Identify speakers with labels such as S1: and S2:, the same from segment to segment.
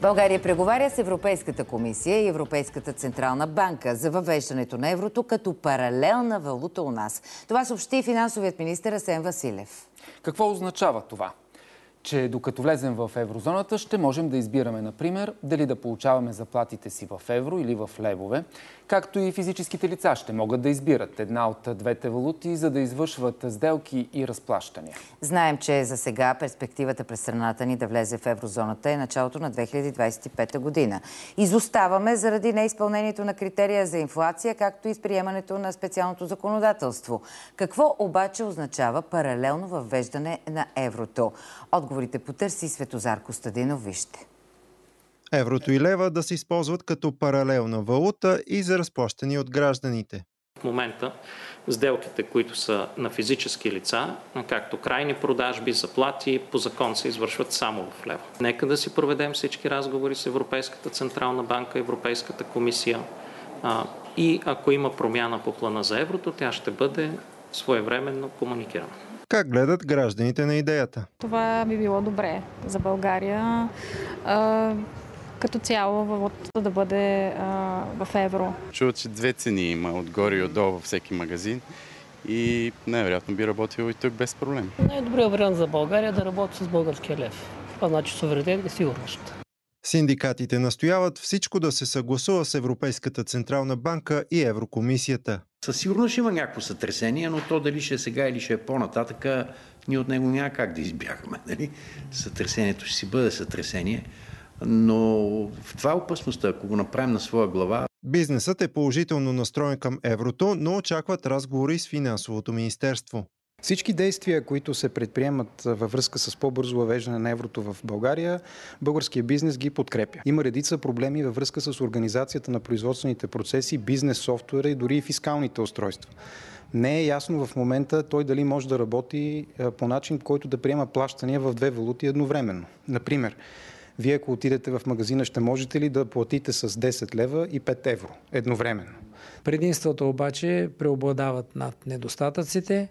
S1: България преговаря с Европейската комисия и Европейската централна банка за въвеждането на еврото като паралелна валута у нас. Това съобщи финансовият министр Асен Василев.
S2: Какво означава това? Че докато влезем в еврозоната, ще можем да избираме, например, дали да получаваме заплатите си в евро или в левове, както и физическите лица ще могат да избират една от двете валути, за да извършват сделки и разплащания.
S1: Знаем, че за сега перспективата през страната ни да влезе в еврозоната е началото на 2025 година. Изоставаме заради неизпълнението на критерия за инфлация, както и с приемането на специалното законодателство. Какво обаче означава паралелно въвеждане на еврото? Отговорите потърси Светозар Костадинов. Вижте.
S3: Еврото и лева да се използват като паралелна валута и за разплащани от гражданите.
S4: В момента сделките, които са на физически лица, както крайни продажби, заплати, по закон се извършват само в лева. Нека да си проведем всички разговори с Европейската Централна банка, Европейската комисия и ако има промяна по плана за еврото, тя ще бъде своевременно комуникирана.
S3: Как гледат гражданите на идеята?
S5: Това би било добре за България. като цяло валутата да бъде а, в евро.
S6: Чува, че две цени има отгоре и отдолу във всеки магазин и най-вероятно би работило и тук без проблем.
S7: Най-добрият вариант за България е да работи с българския лев. Това значи суверенитет и сигурност.
S3: Синдикатите настояват всичко да се съгласува с Европейската Централна банка и Еврокомисията.
S8: Със сигурност ще има някакво сътресение, но то дали ще е сега или ще е по-нататъка, ние от него няма как да избягаме. Нали? Сътресението ще си бъде сътресение. Но в това е опасността, ако го направим на своя глава.
S3: Бизнесът е положително настроен към еврото, но очакват разговори с финансовото министерство.
S9: Всички действия, които се предприемат във връзка с по-бързо въвеждане на еврото в България, българския бизнес ги подкрепя. Има редица проблеми във връзка с организацията на производствените процеси, бизнес софтуера и дори и фискалните устройства. Не е ясно в момента той дали може да работи по начин, който да приема плащания в две валути едновременно. Например, вие ако отидете в магазина, ще можете ли да платите с 10 лева и 5 евро едновременно?
S10: Предимствата обаче преобладават над недостатъците.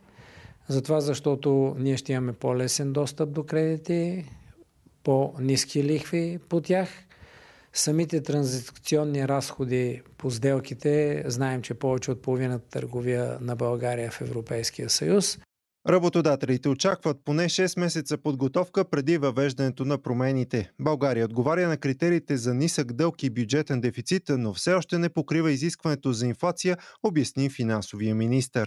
S10: Затова, защото ние ще имаме по-лесен достъп до кредити, по-низки лихви по тях. Самите транзакционни разходи по сделките, знаем, че повече от половината търговия на България в Европейския съюз.
S3: Работодателите очакват поне 6 месеца подготовка преди въвеждането на промените. България отговаря на критериите за нисък дълг и бюджетен дефицит, но все още не покрива изискването за инфлация, обясни финансовия министр.